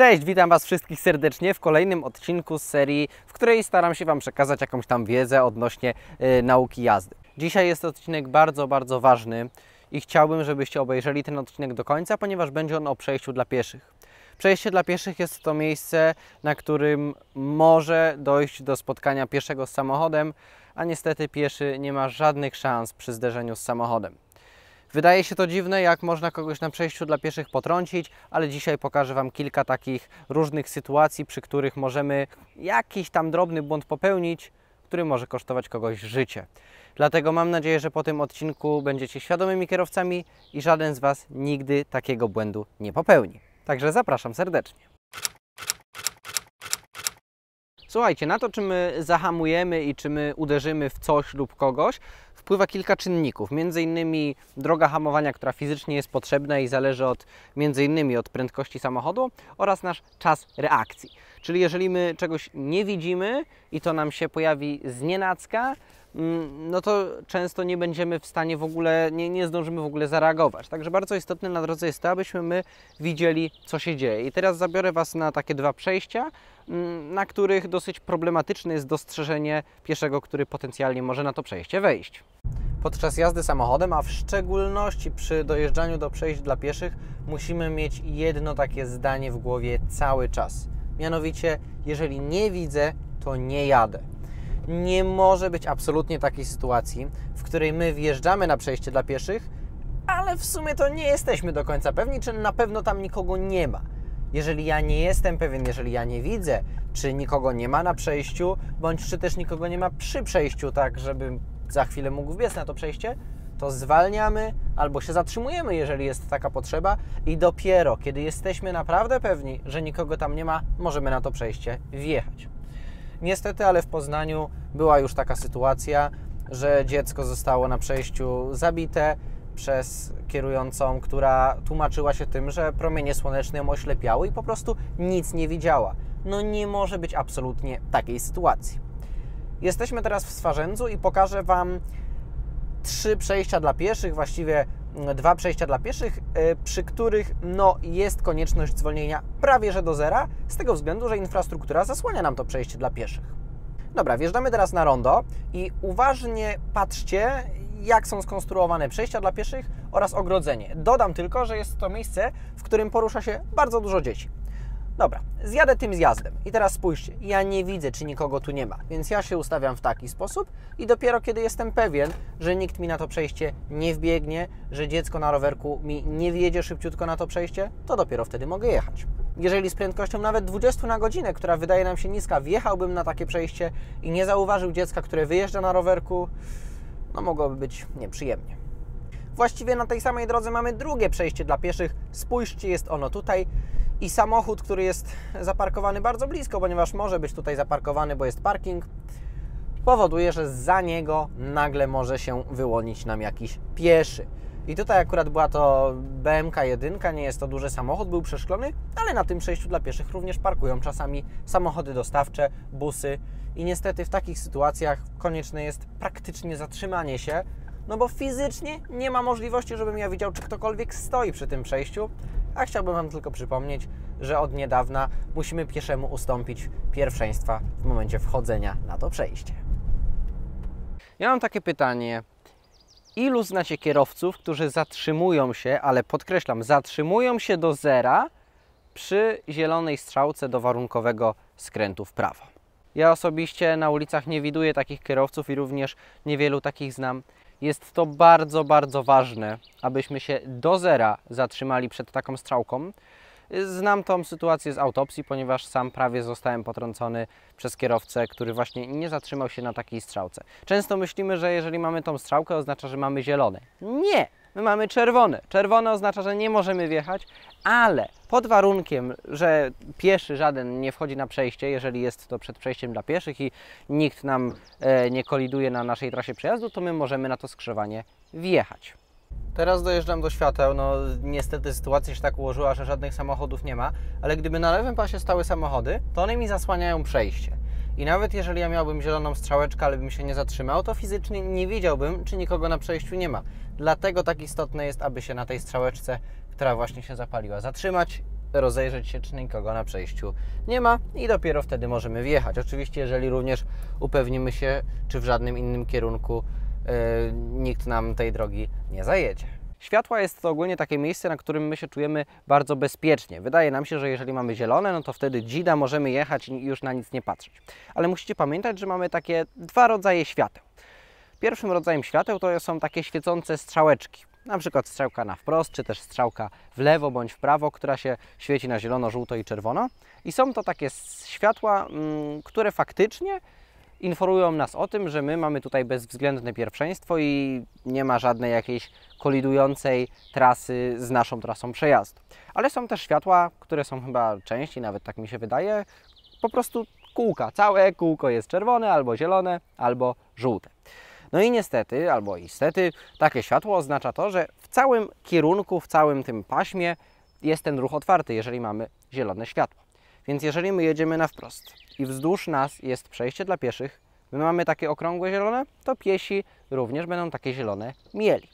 Cześć, witam Was wszystkich serdecznie w kolejnym odcinku z serii, w której staram się Wam przekazać jakąś tam wiedzę odnośnie y, nauki jazdy. Dzisiaj jest odcinek bardzo, bardzo ważny i chciałbym, żebyście obejrzeli ten odcinek do końca, ponieważ będzie on o przejściu dla pieszych. Przejście dla pieszych jest to miejsce, na którym może dojść do spotkania pieszego z samochodem, a niestety pieszy nie ma żadnych szans przy zderzeniu z samochodem. Wydaje się to dziwne, jak można kogoś na przejściu dla pieszych potrącić, ale dzisiaj pokażę Wam kilka takich różnych sytuacji, przy których możemy jakiś tam drobny błąd popełnić, który może kosztować kogoś życie. Dlatego mam nadzieję, że po tym odcinku będziecie świadomymi kierowcami i żaden z Was nigdy takiego błędu nie popełni. Także zapraszam serdecznie. Słuchajcie, na to czy my zahamujemy i czy my uderzymy w coś lub kogoś, wpływa kilka czynników. Między innymi droga hamowania, która fizycznie jest potrzebna i zależy od między innymi od prędkości samochodu oraz nasz czas reakcji. Czyli jeżeli my czegoś nie widzimy i to nam się pojawi z nienacka, mm, no to często nie będziemy w stanie w ogóle, nie, nie zdążymy w ogóle zareagować. Także bardzo istotne na drodze jest to, abyśmy my widzieli, co się dzieje. I teraz zabiorę Was na takie dwa przejścia, mm, na których dosyć problematyczne jest dostrzeżenie pieszego, który potencjalnie może na to przejście wejść. Podczas jazdy samochodem, a w szczególności przy dojeżdżaniu do przejść dla pieszych, musimy mieć jedno takie zdanie w głowie cały czas. Mianowicie, jeżeli nie widzę, to nie jadę. Nie może być absolutnie takiej sytuacji, w której my wjeżdżamy na przejście dla pieszych, ale w sumie to nie jesteśmy do końca pewni, czy na pewno tam nikogo nie ma. Jeżeli ja nie jestem pewien, jeżeli ja nie widzę, czy nikogo nie ma na przejściu, bądź czy też nikogo nie ma przy przejściu, tak żeby za chwilę mógł wbiec na to przejście, to zwalniamy albo się zatrzymujemy, jeżeli jest taka potrzeba, i dopiero kiedy jesteśmy naprawdę pewni, że nikogo tam nie ma, możemy na to przejście wjechać. Niestety, ale w Poznaniu była już taka sytuacja, że dziecko zostało na przejściu zabite przez kierującą, która tłumaczyła się tym, że promienie słoneczne ją oślepiały i po prostu nic nie widziała. No nie może być absolutnie takiej sytuacji. Jesteśmy teraz w Swarzędzu i pokażę Wam trzy przejścia dla pieszych, właściwie dwa przejścia dla pieszych, e, przy których no, jest konieczność zwolnienia prawie że do zera, z tego względu, że infrastruktura zasłania nam to przejście dla pieszych. Dobra, wjeżdżamy teraz na rondo i uważnie patrzcie, jak są skonstruowane przejścia dla pieszych oraz ogrodzenie. Dodam tylko, że jest to miejsce, w którym porusza się bardzo dużo dzieci. Dobra, zjadę tym zjazdem. I teraz spójrzcie, ja nie widzę, czy nikogo tu nie ma, więc ja się ustawiam w taki sposób i dopiero kiedy jestem pewien, że nikt mi na to przejście nie wbiegnie, że dziecko na rowerku mi nie wjedzie szybciutko na to przejście, to dopiero wtedy mogę jechać. Jeżeli z prędkością nawet 20 na godzinę, która wydaje nam się niska, wjechałbym na takie przejście i nie zauważył dziecka, które wyjeżdża na rowerku, no mogłoby być nieprzyjemnie. Właściwie na tej samej drodze mamy drugie przejście dla pieszych. Spójrzcie, jest ono tutaj i samochód, który jest zaparkowany bardzo blisko, ponieważ może być tutaj zaparkowany, bo jest parking, powoduje, że za niego nagle może się wyłonić nam jakiś pieszy. I tutaj akurat była to BMK 1, nie jest to duży samochód, był przeszklony, ale na tym przejściu dla pieszych również parkują czasami samochody dostawcze, busy. I niestety w takich sytuacjach konieczne jest praktycznie zatrzymanie się, no bo fizycznie nie ma możliwości, żebym ja widział, czy ktokolwiek stoi przy tym przejściu, a chciałbym Wam tylko przypomnieć, że od niedawna musimy pieszemu ustąpić pierwszeństwa w momencie wchodzenia na to przejście. Ja mam takie pytanie. Ilu znacie kierowców, którzy zatrzymują się, ale podkreślam, zatrzymują się do zera przy zielonej strzałce do warunkowego skrętu w prawo? Ja osobiście na ulicach nie widuję takich kierowców i również niewielu takich znam. Jest to bardzo, bardzo ważne, abyśmy się do zera zatrzymali przed taką strzałką. Znam tą sytuację z autopsji, ponieważ sam prawie zostałem potrącony przez kierowcę, który właśnie nie zatrzymał się na takiej strzałce. Często myślimy, że jeżeli mamy tą strzałkę, oznacza, że mamy zielone. Nie! My mamy czerwone. Czerwone oznacza, że nie możemy wjechać, ale pod warunkiem, że pieszy żaden nie wchodzi na przejście, jeżeli jest to przed przejściem dla pieszych i nikt nam e, nie koliduje na naszej trasie przejazdu, to my możemy na to skrzyżowanie wjechać. Teraz dojeżdżam do świateł. No, niestety sytuacja się tak ułożyła, że żadnych samochodów nie ma, ale gdyby na lewym pasie stały samochody, to one mi zasłaniają przejście. I nawet jeżeli ja miałbym zieloną strzałeczkę, ale bym się nie zatrzymał, to fizycznie nie wiedziałbym, czy nikogo na przejściu nie ma. Dlatego tak istotne jest, aby się na tej strzałeczce, która właśnie się zapaliła, zatrzymać rozejrzeć się, czy nikogo na przejściu nie ma i dopiero wtedy możemy wjechać. Oczywiście, jeżeli również upewnimy się, czy w żadnym innym kierunku yy, nikt nam tej drogi nie zajedzie. Światła jest to ogólnie takie miejsce, na którym my się czujemy bardzo bezpiecznie. Wydaje nam się, że jeżeli mamy zielone, no to wtedy dzida możemy jechać i już na nic nie patrzeć. Ale musicie pamiętać, że mamy takie dwa rodzaje świateł. Pierwszym rodzajem świateł to są takie świecące strzałeczki. Na przykład strzałka na wprost, czy też strzałka w lewo bądź w prawo, która się świeci na zielono, żółto i czerwono. I są to takie światła, mm, które faktycznie informują nas o tym, że my mamy tutaj bezwzględne pierwszeństwo i nie ma żadnej jakiejś kolidującej trasy z naszą trasą przejazdu. Ale są też światła, które są chyba częściej, nawet tak mi się wydaje, po prostu kółka. Całe kółko jest czerwone, albo zielone, albo żółte. No i niestety, albo istety, takie światło oznacza to, że w całym kierunku, w całym tym paśmie jest ten ruch otwarty, jeżeli mamy zielone światło. Więc jeżeli my jedziemy na wprost i wzdłuż nas jest przejście dla pieszych, my mamy takie okrągłe zielone, to piesi również będą takie zielone mieli.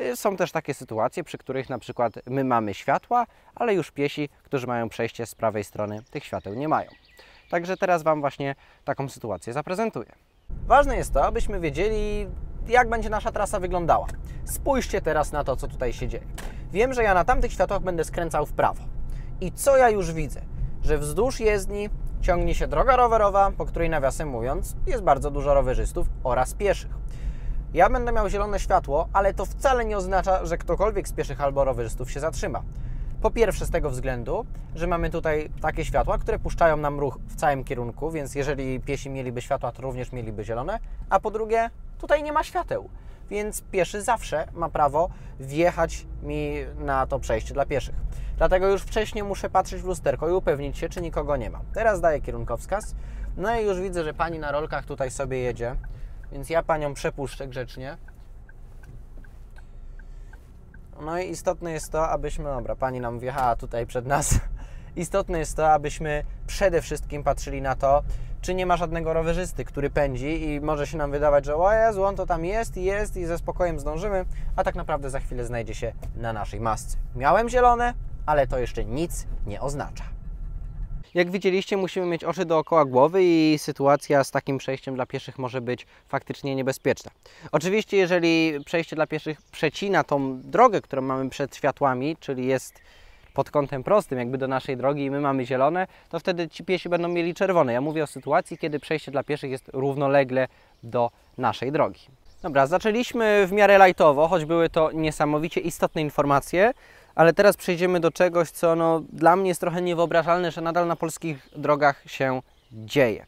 Y, są też takie sytuacje, przy których na przykład my mamy światła, ale już piesi, którzy mają przejście z prawej strony, tych świateł nie mają. Także teraz Wam właśnie taką sytuację zaprezentuję. Ważne jest to, abyśmy wiedzieli, jak będzie nasza trasa wyglądała. Spójrzcie teraz na to, co tutaj się dzieje. Wiem, że ja na tamtych światłach będę skręcał w prawo. I co ja już widzę? Że wzdłuż jezdni ciągnie się droga rowerowa, po której nawiasem mówiąc jest bardzo dużo rowerzystów oraz pieszych. Ja będę miał zielone światło, ale to wcale nie oznacza, że ktokolwiek z pieszych albo rowerzystów się zatrzyma. Po pierwsze z tego względu, że mamy tutaj takie światła, które puszczają nam ruch w całym kierunku, więc jeżeli piesi mieliby światła, to również mieliby zielone. A po drugie, tutaj nie ma świateł, więc pieszy zawsze ma prawo wjechać mi na to przejście dla pieszych. Dlatego już wcześniej muszę patrzeć w lusterko i upewnić się, czy nikogo nie ma. Teraz daję kierunkowskaz. No i już widzę, że pani na rolkach tutaj sobie jedzie, więc ja panią przepuszczę grzecznie. No i istotne jest to, abyśmy, dobra, pani nam wjechała tutaj przed nas. Istotne jest to, abyśmy przede wszystkim patrzyli na to, czy nie ma żadnego rowerzysty, który pędzi i może się nam wydawać, że o Jezu, on to tam jest i jest i ze spokojem zdążymy, a tak naprawdę za chwilę znajdzie się na naszej masce. Miałem zielone, ale to jeszcze nic nie oznacza. Jak widzieliście, musimy mieć oczy dookoła głowy i sytuacja z takim przejściem dla pieszych może być faktycznie niebezpieczna. Oczywiście, jeżeli przejście dla pieszych przecina tą drogę, którą mamy przed światłami, czyli jest pod kątem prostym, jakby do naszej drogi i my mamy zielone, to wtedy ci piesi będą mieli czerwone. Ja mówię o sytuacji, kiedy przejście dla pieszych jest równolegle do naszej drogi. Dobra, zaczęliśmy w miarę lajtowo, choć były to niesamowicie istotne informacje. Ale teraz przejdziemy do czegoś, co no, dla mnie jest trochę niewyobrażalne, że nadal na polskich drogach się dzieje.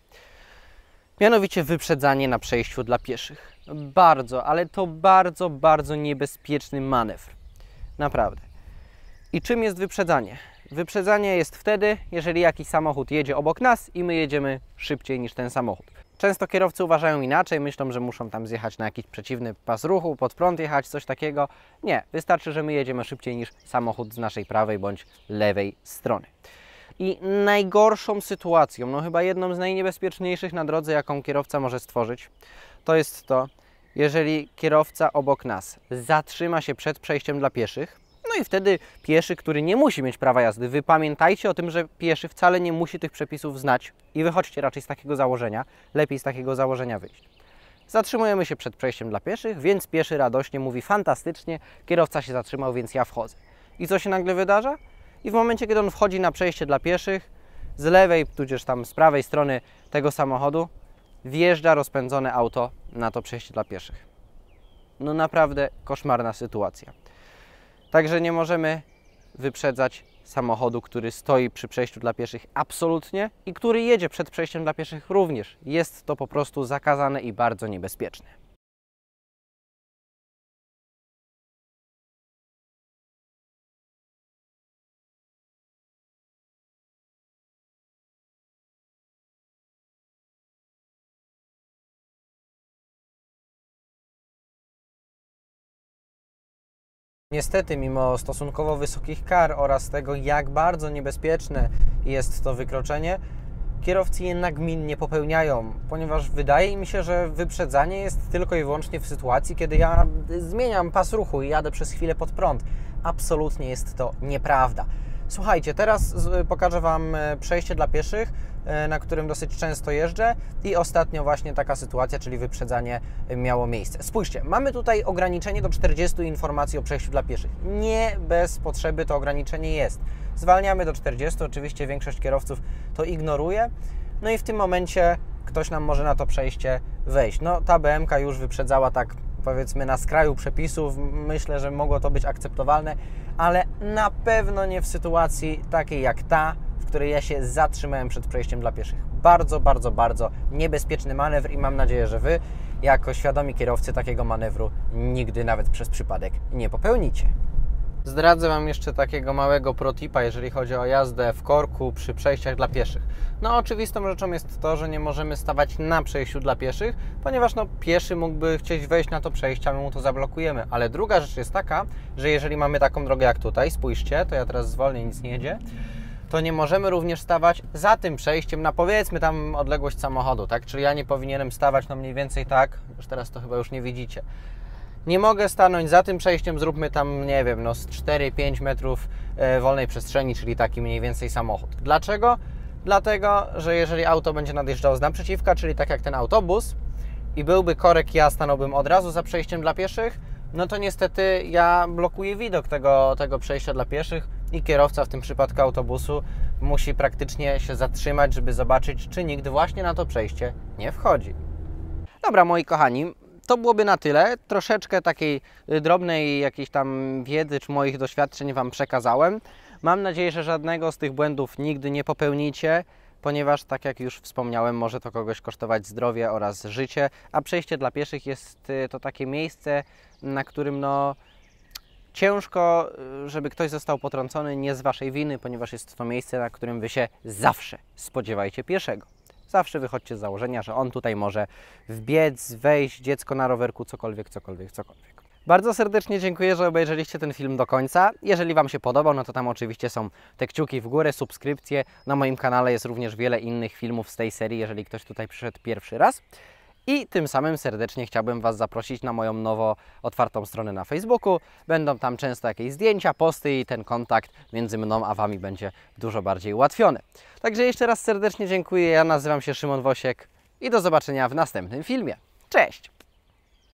Mianowicie wyprzedzanie na przejściu dla pieszych. Bardzo, ale to bardzo, bardzo niebezpieczny manewr. Naprawdę. I czym jest wyprzedzanie? Wyprzedzanie jest wtedy, jeżeli jakiś samochód jedzie obok nas i my jedziemy szybciej niż ten samochód. Często kierowcy uważają inaczej, myślą, że muszą tam zjechać na jakiś przeciwny pas ruchu, pod prąd jechać, coś takiego. Nie, wystarczy, że my jedziemy szybciej niż samochód z naszej prawej bądź lewej strony. I najgorszą sytuacją, no chyba jedną z najniebezpieczniejszych na drodze, jaką kierowca może stworzyć, to jest to, jeżeli kierowca obok nas zatrzyma się przed przejściem dla pieszych, no i wtedy pieszy, który nie musi mieć prawa jazdy, wy pamiętajcie o tym, że pieszy wcale nie musi tych przepisów znać i wychodźcie raczej z takiego założenia, lepiej z takiego założenia wyjść. Zatrzymujemy się przed przejściem dla pieszych, więc pieszy radośnie mówi fantastycznie, kierowca się zatrzymał, więc ja wchodzę. I co się nagle wydarza? I w momencie, kiedy on wchodzi na przejście dla pieszych, z lewej, tudzież tam z prawej strony tego samochodu, wjeżdża rozpędzone auto na to przejście dla pieszych. No naprawdę koszmarna sytuacja. Także nie możemy wyprzedzać samochodu, który stoi przy przejściu dla pieszych absolutnie i który jedzie przed przejściem dla pieszych również. Jest to po prostu zakazane i bardzo niebezpieczne. Niestety, mimo stosunkowo wysokich kar oraz tego, jak bardzo niebezpieczne jest to wykroczenie, kierowcy jednak min nie popełniają, ponieważ wydaje mi się, że wyprzedzanie jest tylko i wyłącznie w sytuacji, kiedy ja zmieniam pas ruchu i jadę przez chwilę pod prąd. Absolutnie jest to nieprawda. Słuchajcie, teraz pokażę Wam e, przejście dla pieszych, e, na którym dosyć często jeżdżę i ostatnio właśnie taka sytuacja, czyli wyprzedzanie e, miało miejsce. Spójrzcie, mamy tutaj ograniczenie do 40 informacji o przejściu dla pieszych. Nie bez potrzeby to ograniczenie jest. Zwalniamy do 40, oczywiście większość kierowców to ignoruje. No i w tym momencie ktoś nam może na to przejście wejść. No ta BMK już wyprzedzała tak powiedzmy na skraju przepisów. Myślę, że mogło to być akceptowalne, ale na pewno nie w sytuacji takiej jak ta, w której ja się zatrzymałem przed przejściem dla pieszych. Bardzo, bardzo, bardzo niebezpieczny manewr i mam nadzieję, że Wy jako świadomi kierowcy takiego manewru nigdy nawet przez przypadek nie popełnicie. Zdradzę Wam jeszcze takiego małego protipa, jeżeli chodzi o jazdę w korku przy przejściach dla pieszych. No oczywistą rzeczą jest to, że nie możemy stawać na przejściu dla pieszych, ponieważ no, pieszy mógłby chcieć wejść na to przejście, a my mu to zablokujemy. Ale druga rzecz jest taka, że jeżeli mamy taką drogę jak tutaj, spójrzcie, to ja teraz zwolnię, nic nie jedzie, to nie możemy również stawać za tym przejściem na powiedzmy tam odległość samochodu, tak? Czyli ja nie powinienem stawać no mniej więcej tak, już teraz to chyba już nie widzicie. Nie mogę stanąć za tym przejściem, zróbmy tam, nie wiem, no z 4-5 metrów e, wolnej przestrzeni, czyli taki mniej więcej samochód. Dlaczego? Dlatego, że jeżeli auto będzie nadjeżdżało z naprzeciwka, czyli tak jak ten autobus i byłby korek, ja stanąłbym od razu za przejściem dla pieszych, no to niestety ja blokuję widok tego, tego przejścia dla pieszych i kierowca w tym przypadku autobusu musi praktycznie się zatrzymać, żeby zobaczyć, czy nikt właśnie na to przejście nie wchodzi. Dobra, moi kochani, to byłoby na tyle. Troszeczkę takiej y, drobnej jakiejś tam wiedzy czy moich doświadczeń Wam przekazałem. Mam nadzieję, że żadnego z tych błędów nigdy nie popełnicie, ponieważ, tak jak już wspomniałem, może to kogoś kosztować zdrowie oraz życie, a przejście dla pieszych jest y, to takie miejsce, na którym no ciężko, y, żeby ktoś został potrącony nie z Waszej winy, ponieważ jest to miejsce, na którym Wy się zawsze spodziewajcie pieszego. Zawsze wychodźcie z założenia, że on tutaj może wbiec, wejść, dziecko na rowerku, cokolwiek, cokolwiek, cokolwiek. Bardzo serdecznie dziękuję, że obejrzeliście ten film do końca. Jeżeli Wam się podobał, no to tam oczywiście są te kciuki w górę, subskrypcje. Na moim kanale jest również wiele innych filmów z tej serii, jeżeli ktoś tutaj przyszedł pierwszy raz. I tym samym serdecznie chciałbym Was zaprosić na moją nowo otwartą stronę na Facebooku. Będą tam często jakieś zdjęcia, posty i ten kontakt między mną a Wami będzie dużo bardziej ułatwiony. Także jeszcze raz serdecznie dziękuję. Ja nazywam się Szymon Wosiek i do zobaczenia w następnym filmie. Cześć!